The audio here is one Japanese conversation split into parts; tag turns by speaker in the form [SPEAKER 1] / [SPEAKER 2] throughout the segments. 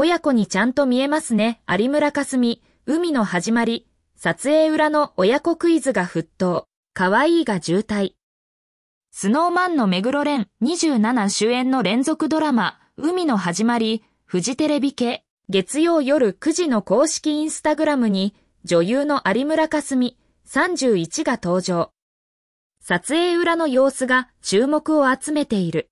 [SPEAKER 1] 親子にちゃんと見えますね。有村架純、海の始まり、撮影裏の親子クイズが沸騰。可愛いが渋滞。スノーマンの目黒蓮27主演の連続ドラマ、海の始まり、フジテレビ系、月曜夜9時の公式インスタグラムに、女優の有村架純31が登場。撮影裏の様子が注目を集めている。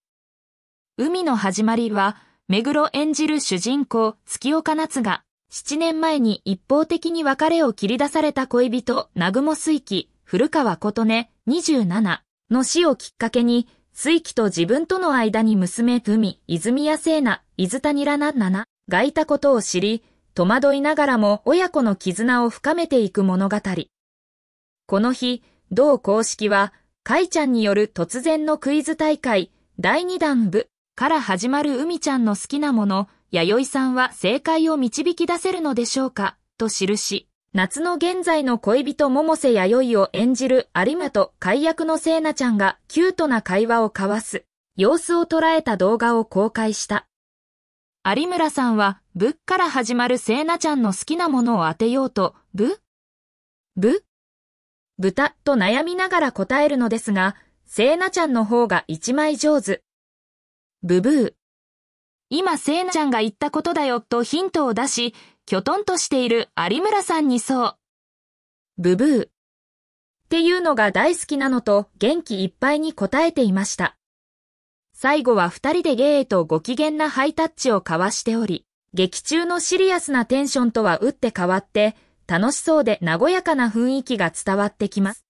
[SPEAKER 1] 海の始まりは、目黒演じる主人公、月岡夏が、7年前に一方的に別れを切り出された恋人、南雲水紀、古川琴音、27の死をきっかけに、水紀と自分との間に娘、文、泉谷聖奈、伊豆谷らな7がいたことを知り、戸惑いながらも親子の絆を深めていく物語。この日、同公式は、かいちゃんによる突然のクイズ大会、第2弾部から始まる海ちゃんの好きなもの、弥生さんは正解を導き出せるのでしょうか、と記し、夏の現在の恋人百瀬弥生を演じる有馬と解約の聖奈ちゃんがキュートな会話を交わす、様子を捉えた動画を公開した。有村さんは、ぶっから始まる聖奈ちゃんの好きなものを当てようと、ぶぶ豚と悩みながら答えるのですが、聖奈ちゃんの方が一枚上手。ブブー。今聖奈ちゃんが言ったことだよとヒントを出し、きょとんとしている有村さんにそう。ブブー。っていうのが大好きなのと元気いっぱいに答えていました。最後は二人でゲーとご機嫌なハイタッチを交わしており、劇中のシリアスなテンションとは打って変わって、楽しそうで和やかな雰囲気が伝わってきます。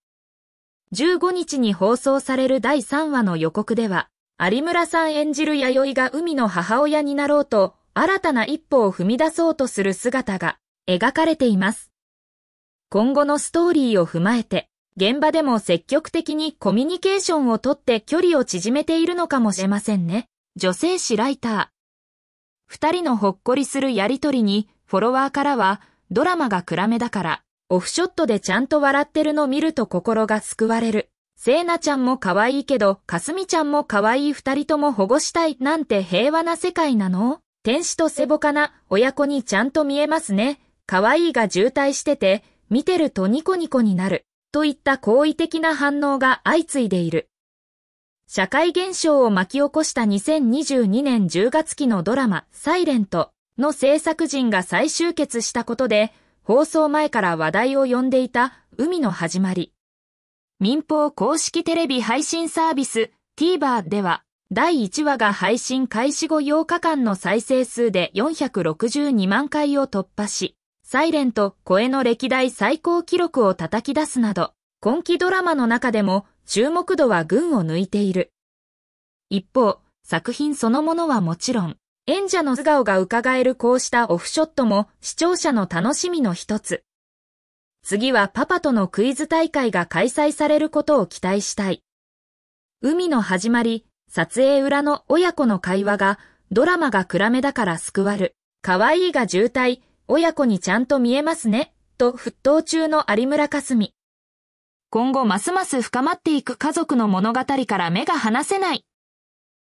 [SPEAKER 1] 15日に放送される第3話の予告では、有村さん演じる弥生が海の母親になろうと、新たな一歩を踏み出そうとする姿が描かれています。今後のストーリーを踏まえて、現場でも積極的にコミュニケーションをとって距離を縮めているのかもしれませんね。女性誌ライター。二人のほっこりするやりとりに、フォロワーからは、ドラマが暗めだから、オフショットでちゃんと笑ってるの見ると心が救われる。セイナちゃんも可愛いけど、かすみちゃんも可愛い二人とも保護したいなんて平和な世界なの？天使とセボかな親子にちゃんと見えますね。可愛いが渋滞してて、見てるとニコニコになる。といった好意的な反応が相次いでいる。社会現象を巻き起こした2022年10月期のドラマサイレントの制作陣が再集結したことで放送前から話題を呼んでいた海の始まり。民放公式テレビ配信サービス TVer では第1話が配信開始後8日間の再生数で462万回を突破し、サイレント声の歴代最高記録を叩き出すなど、今期ドラマの中でも注目度は群を抜いている。一方、作品そのものはもちろん、演者の素顔が伺えるこうしたオフショットも視聴者の楽しみの一つ。次はパパとのクイズ大会が開催されることを期待したい。海の始まり、撮影裏の親子の会話がドラマが暗めだから救わる。可愛いが渋滞、親子にちゃんと見えますね、と沸騰中の有村架純。今後ますます深まっていく家族の物語から目が離せない。